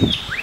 you